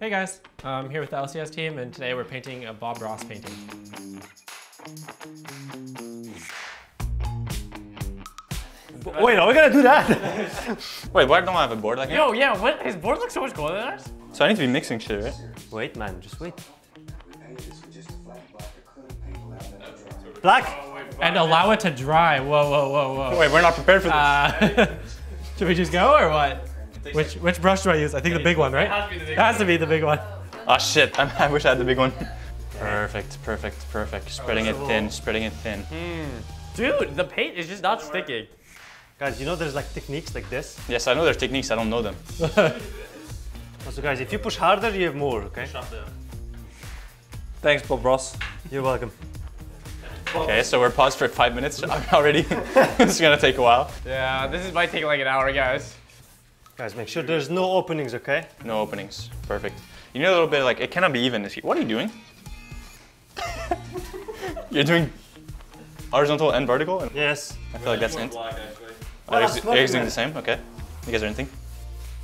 Hey guys, I'm here with the LCS team and today we're painting a Bob Ross painting. Wait, are we gonna do that? Wait, why don't I have a board like that? Yo, yeah, what? His board looks so much cooler than ours. So I need to be mixing shit, right? wait, man, just wait. Black? And allow it to dry. Whoa, whoa, whoa, whoa. Wait, we're not prepared for this. Uh, should we just go or what? Which which brush do I use? I think the big one, right? It has to be the big It has to be the big one. oh shit, I'm, I wish I had the big one. Perfect, perfect, perfect. Spreading it thin, spreading it thin. Hmm. Dude, the paint is just not sticking. Guys, you know there's like techniques like this. Yes, I know there's techniques, I don't know them. So guys, if you push harder, you have more, okay? Thanks, Bob Ross. You're welcome. Okay, so we're paused for five minutes already. it's gonna take a while. Yeah, this is, might take like an hour, guys. Guys, make sure there's no openings, okay? No openings. Perfect. You need a little bit like it cannot be even. Is he- What are you doing? You're doing horizontal and vertical. And Yes. I feel like that's int. Oh, Are you fucking guys doing the same? Okay. You guys are anything?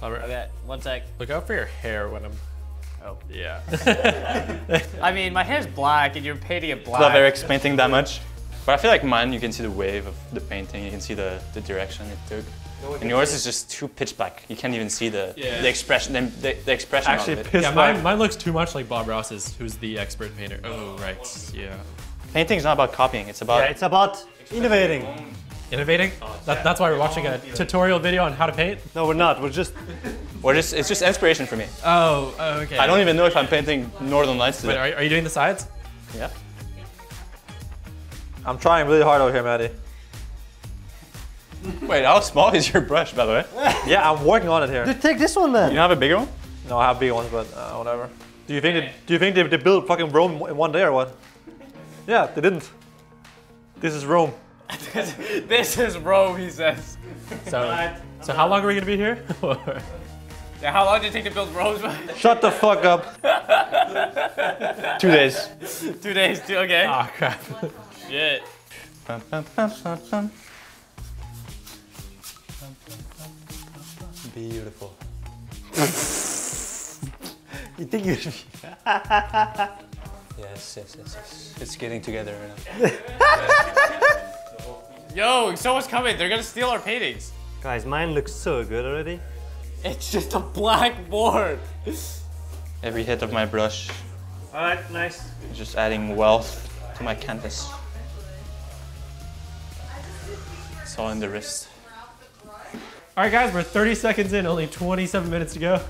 Okay, one sec. Look out for your hair when I'm. Oh. Yeah. I mean, my hair's black and you're painting it black. Love Eric's painting that much. But I feel like mine, you can see the wave of the painting. You can see the, the direction it took. And yours is just too pitch black. You can't even see the Yeah. the expression the, the, the expression Actually, of it. yeah, mine, mine looks too much like Bob Ross's, who's the expert painter. Oh, right. Yeah. Painting's not about copying. It's about Yeah, it's about innovating. Innovating? That, that's why we're watching a tutorial video on how to paint? No, we're not. We're just. or just it's just inspiration for me. Oh, oh, okay. I don't even know if I'm painting Northern Lights Wait, today. are, are you doing the sides? Yeah. I'm trying really hard over here, Maddie. Wait, how small is your brush, by the way? Yeah, I'm working on it here. Dude, take this one then. You don't have a bigger one? No, I have big ones, but uh, whatever. Do you think they, do you think they, they built fucking Rome in one day or what? Yeah, they didn't. This is Rome. this is Rome, he says. So, so how long are we gonna be here? Yeah, how long did it take to build Rome? Shut the fuck up. Two days. Two days, two, okay. Ah, crap. Shit. Beautiful. You think you Yes, yes, yes, yes. It's getting together right now. Yo, someone's coming. They're gonna steal our paintings. Guys, mine looks so good already. It's just a black board. Every hit of my brush Alright, nice. just adding wealth to my canvas. It's all in the wrist. All right, guys, we're 30 seconds in, only 27 minutes to go.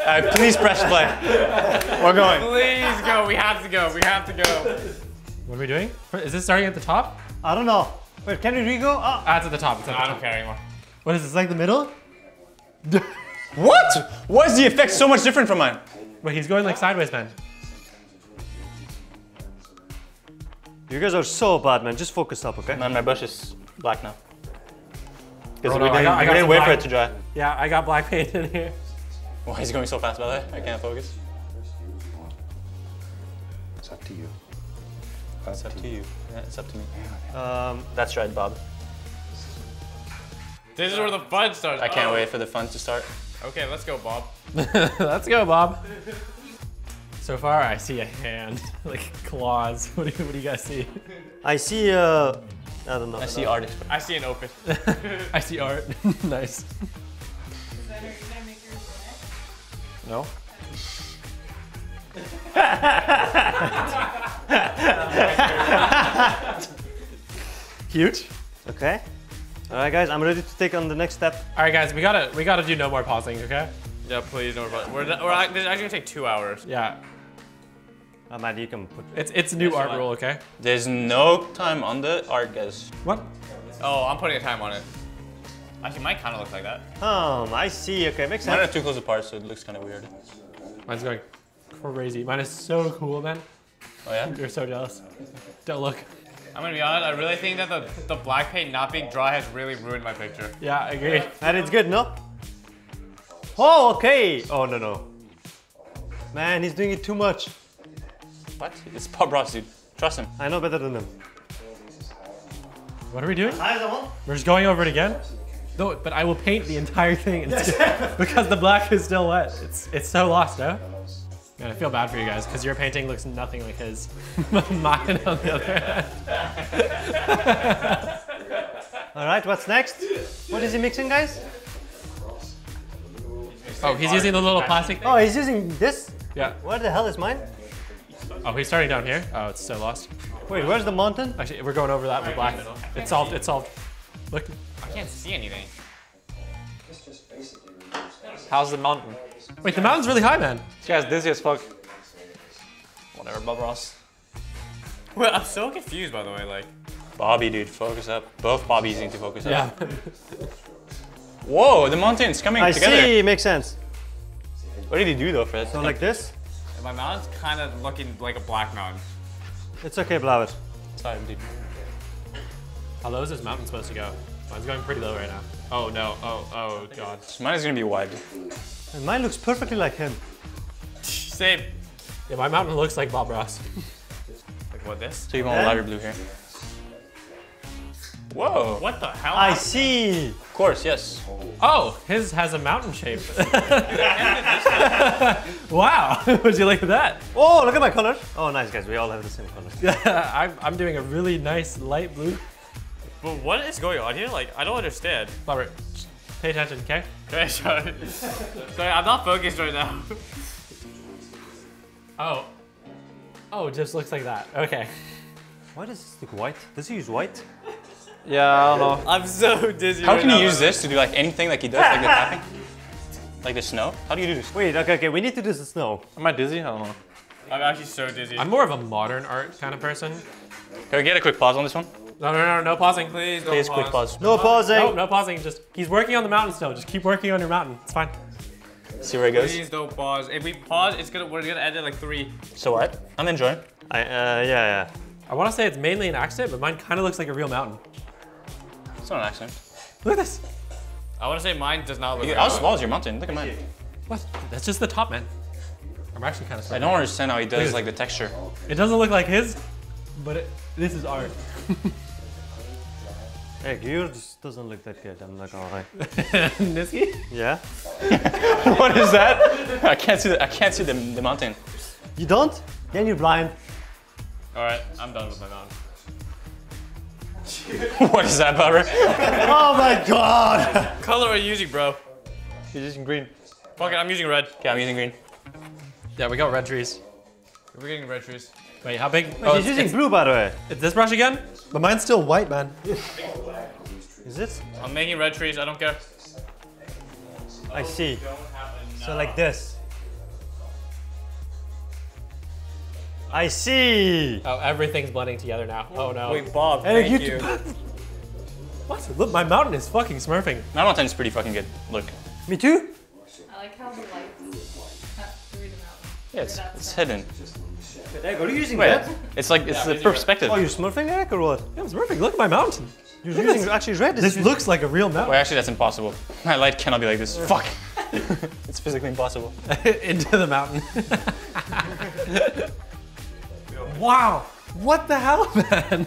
Alright, please press play. We're going. Please go. We have to go. We have to go. What are we doing? Is this starting at the top? I don't know. Wait, can we re-go? Oh, Ah, it's at the top. It's at the I top. don't care anymore. What is this, like the middle? What? Why is the effect so much different from mine? Wait, he's going like sideways, man. you guys are so bad, man. Just focus up, okay? Man, my brush is black now. Because Oh, we no, I didn't, got- I we didn't some wait for it to dry. Yeah, I got black paint in here. Why is it going so fast, by the way? I can't focus. It's up to you. It's up to you. Yeah, it's up to me. Um, That's right, Bob. This is where the fun starts. I can't Oh. wait for the fun to start. Okay, let's go, Bob. Let's go, Bob. So far, I see a hand, like claws. What do you, what do you guys see? I see, uh, I don't know. I see artists. I see an open. I see art. nice. No? Cute. Okay. Alright, guys, I'm ready to take on the next step. All right, guys, we gotta we gotta do no more pausing, okay? yeah, please. No, we're, we're, we're act- this is actually gonna take two hours. Yeah, Uh, Matt, you can put. it's it's a new art rule, okay? There's no time on the art, guys. What? Oh, I'm putting a time on it. Actually, mine kind of looks like that. Um, I see. Okay, makes sense. Mine are too close apart, so it looks kind of weird. Mine's going crazy. Mine is so cool, man. Oh yeah? You're so jealous. Don't look. I'm gonna be honest. I really think that the, the black paint not being dry has really ruined my picture. Yeah, I agree. And it's good, no? Oh, okay. Oh, no, no. Man, he's doing it too much. What? It's Bob Ross, dude. Trust him. I know better than him. What are we doing? Hi, the one. We're just going over it again? No, but I will paint the entire thing instead, because the black is still wet. It's it's so lost, no? Man, I feel bad for you guys because your painting looks nothing like his. Mine, on the other hand. All right, what's next? What is he mixing, guys? Oh, he's using the little plastic. Oh, he's using this? Yeah. Where the hell is mine? Oh, he's starting down here. Oh, it's so lost. Wait, where's the mountain? Actually, we're going over that with black. It's solved. It's solved. Look. I can't see anything. How's the mountain? Wait, the mountain's really high, man. This guy's dizzy as fuck. Whatever, Bob Ross. Well, I'm so confused, by the way. Like, Bobby, dude, focus up. Both Bobbies need to focus up. Yeah. Whoa, the mountain's coming I together. see, makes sense. What did he do though, Fred? So like this? My mountain's kind of looking like a black mountain. It's okay, Blaber. Sorry, dude. How low is this mountain supposed to go? Mine's going pretty low right now. Oh no. Oh oh god. Mine is gonna be wide. And mine looks perfectly like him. Same. Yeah, my mountain looks like Bob Ross. Like what? This? So you want lighter blue here. Whoa. What the hell? I see. Of course, yes. Oh, his has a mountain shape. wow. Would you like that? Oh, look at my color. Oh, nice, guys. We all have the same color. I'm, I'm doing a really nice light blue. But what is going on here? Like, I don't understand. Robert, just pay attention, okay? Okay, sorry. sorry, I'm not focused right now. Oh. Oh, it just looks like that. Okay. Why does this look white? Does he use white? Yeah, I don't know. I'm so dizzy. How right can you use this to do like anything like he does, like the tapping? Like the snow? How do you do this? Wait, okay, okay. We need to do the snow. Am I dizzy? I don't know. I'm actually so dizzy. I'm more of a modern art kind of person. Can we get a quick pause on this one? No, no, no, no pausing. Please don't Please, quick pause. No pausing. No, no pausing. Just he's working on the mountain still. Just keep working on your mountain. It's fine. See where it goes. Please don't pause. If we pause, it's gonna we're gonna end at like three. So what? I'm enjoying. I, uh, yeah, yeah. I want to say it's mainly an accident, but mine kind of looks like a real mountain. It's not an accident. Look at this. I want to say mine does not look. You- like How small is your mountain? Look at mine. What? That's just the top, man. I'm actually kind of. I don't understand how he does like the texture. It doesn't look like his, but it, this is art. Hey, yours doesn't look that good. I'm not gonna lie. Nisqy? Yeah? what is that? I can't see the I can't see the, the mountain. You don't? Then you're blind. All right, I'm done with my mountain. what is that, Barbara? Oh my god! Color are you using, bro? He's using green. Fuck it, I'm using red. Okay, I'm using green. Yeah, we got red trees. We're getting red trees. Wait, how big? Oh, He's it's, using it's, blue, by the way. Is this brush again? But mine's still white, man. Is it? I'm making red trees. I don't care. I see. So like this. I see. Oh, everything's blending together now. Oh no. Wait, Bob. Eric, thank you- you. What? Look, my mountain is fucking smurfing. My mountain is pretty fucking good. Look. Me too? I like how the lights cut through the mountain. Yeah, it's, it's hidden. Eric, are you using Wait, that? it's like it's the using red. perspective. Oh, you're smurfing, Eric, or what? Yeah, I'm smurfing. Look at my mountain. You're Look using this. actually red. This looks like a real mountain. Wait, actually, that's impossible. My light cannot be like this. Fuck. it's physically impossible. Into the mountain. Wow. What the hell, man?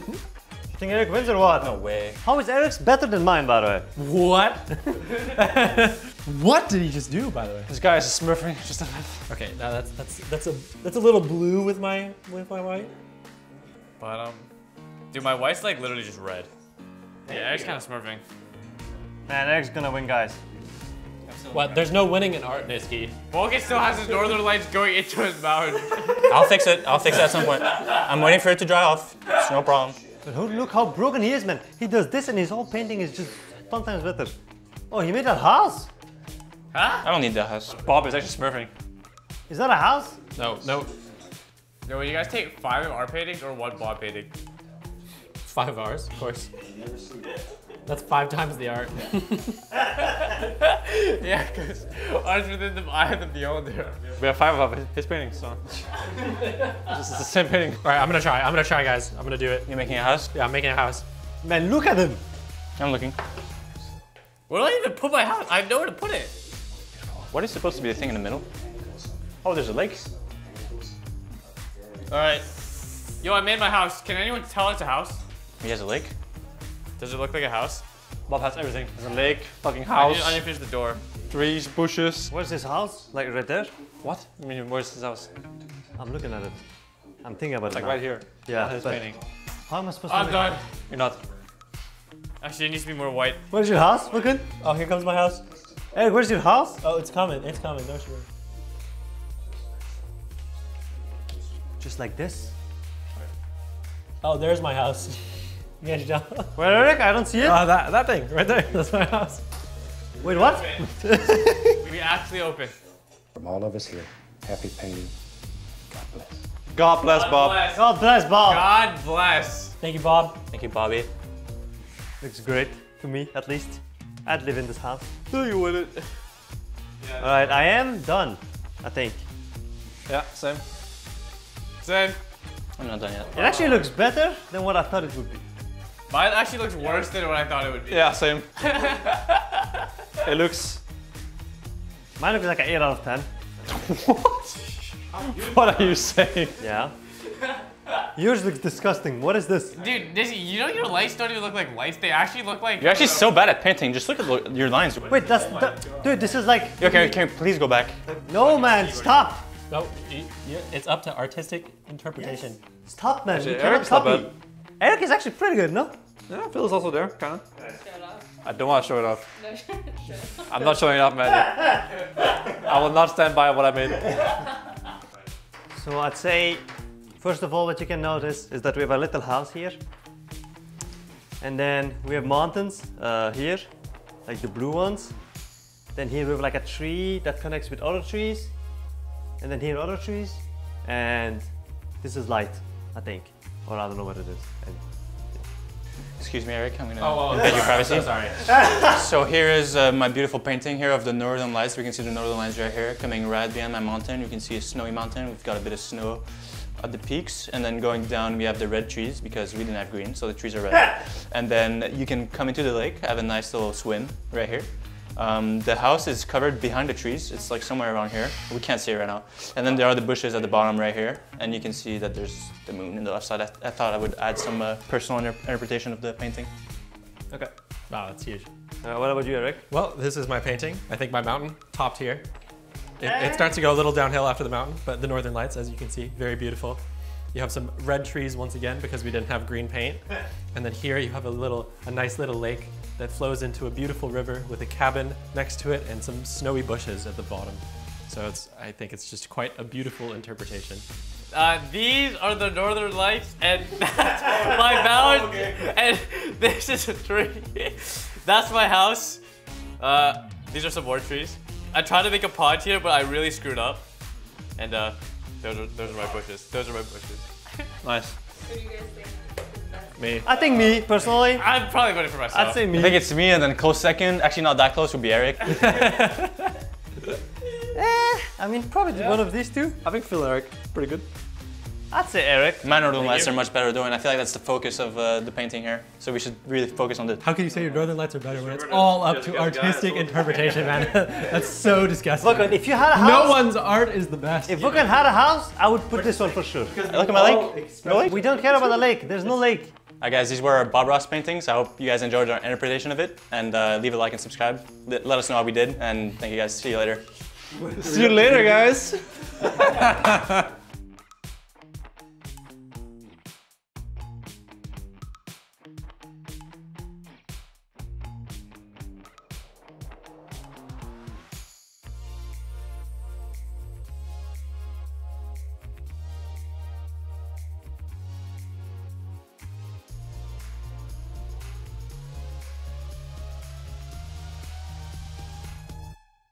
think Eric wins or what? No way. How is Eric's better than mine, by the way? What? what did he just do, by the way? This guy is smurfing. Just a Okay, now that's that's that's a that's a little blue with my with my white. But um, dude, my white's like literally just red. Yeah, Eric's kind of smurfing. Man, Eric's gonna win, guys. What? There's no winning in art, Nisqy. Vulcan still has his northern lights going into his mouth. I'll fix it. I'll fix it at some point. I'm waiting for it to dry off. It's no problem. But look how broken he is, man. He does this and his whole painting is just 10 times better. Oh, he made a house? huh? I don't need that house. Bob is actually smurfing. Is that a house? No, no. Yo, will you guys take five of our paintings or one Bob painting? Five hours, of course. That's five times the art. Yeah, because ours within the eye of the beholder. We have five of his, his paintings, so. this is the same painting. All right, I'm gonna try. I'm gonna try, guys. I'm gonna do it. You're making a house? Yeah, I'm making a house. Man, look at them. I'm looking. Where do I even put my house? I have nowhere to put it. What is supposed to be the thing in the middle? Oh, there's a lake. All right. Yo, I made my house. Can anyone tell it's a house? He has a lake. Does it look like a house? Bob has everything. There's a lake, fucking I house, need, I need to finish the door. trees, bushes. Where's his house? Like right there? What? I mean, where's his house? I'm looking at it. I'm thinking about Like it. now. right here. Yeah, His but painting. how am I supposed I'm to? done. You're not. Actually, it needs to be more white. Where's your house, Look looking? Oh, here comes my house. Hey, where's your house? Oh, it's coming. It's coming. Don't you worry. Just like this. Oh, there's my house. You guys don't. Where, Eric? I don't see it. Oh, that that thing right there. That's my house. Wait, what? We actually open. From all of us here, happy painting. God bless. God bless Bob. Bless. God bless Bob. God bless. Thank you, Bob. Thank you, Bobby. Looks great to me, at least. I'd live in this house. Do you with it? All right, I am done. I think Yeah, same. Same. I'm not done yet. it actually looks better than what I thought it would be. Mine actually looks worse than what I thought it would be. Yeah, same. it looks. Mine looks like an 8 out of 10. What What are you saying? Yeah. Yours looks disgusting. What is this? Dude, this, you know your lights don't even look like lights. They actually look like. You're actually so bad at painting. Just look at lo- your lines. Wait, that's that, dude. This is like Okay, can you please go back? no man. Stop, No, you, you, it's up to artistic interpretation. stop, man. You Actually, cannot Eric's copy. Eric is actually pretty good, no? Yeah, Phil is also there, kinda. Shut up. I don't want to show it off. No, shut up. I'm not showing it off, man. I will not stand by what I made. So I'd say, first of all, what you can notice is that we have a little house here, and then we have mountains uh, here, like the blue ones. Then here we have like a tree that connects with other trees, and then here other trees, and this is light, I think, or I don't know what it is. Excuse me, Eric. I'm gonna Oh, invade your privacy. so sorry. So here is uh, my beautiful painting here of the northern lights. We can see the northern lights right here, coming right behind my mountain. You can see a snowy mountain. We've got a bit of snow at the peaks, and then going down we have the red trees because we didn't have green, so the trees are red. and then you can come into the lake, have a nice little swim right here. Um, the house is covered behind the trees. It's like somewhere around here. We can't see it right now. And then there are the bushes at the bottom right here, and you can see that there's the moon in the left side. I, I thought I would add some uh, personal inter- interpretation of the painting. okay. Wow, that's huge. Uh, what about you, Eric? Well, this is my painting. I think my mountain topped here. It, it starts to go a little downhill after the mountain, but the northern lights, as you can see, very beautiful. You have some red trees once again because we didn't have green paint. And then here you have a little, a nice little lake that flows into a beautiful river with a cabin next to it and some snowy bushes at the bottom. So it's, I think it's just quite a beautiful interpretation. Uh, these are the northern lights, and that's my mountain, and this is a tree. that's my house. Uh, these are some more trees. I tried to make a pond here, but I really screwed up. And uh, those are those are my bushes. Those are my bushes. Nice. Me. I think me personally. I'm probably voting for myself. I'd say me. I think it's me, and then close second, actually not that close, would be Eric. I mean, probably one of these two. I think Phil Eric, pretty good. I'd say Eric. My northern lights are much better though, and I feel like that's the focus of uh, the painting here. So we should really focus on the. How can you say your northern lights are better when it's all up to artistic interpretation, man? That's so disgusting. Look, if you had a house, no one's art is the best. if Vulcan had a house, I would put this one for sure. Look at my lake. No lake. We don't care about the lake. There's no lake. Alright guys, these were our Bob Ross paintings. I hope you guys enjoyed our interpretation of it, and uh, leave a like and subscribe. Let let us know how we did, and thank you guys. See you later. See you later, guys.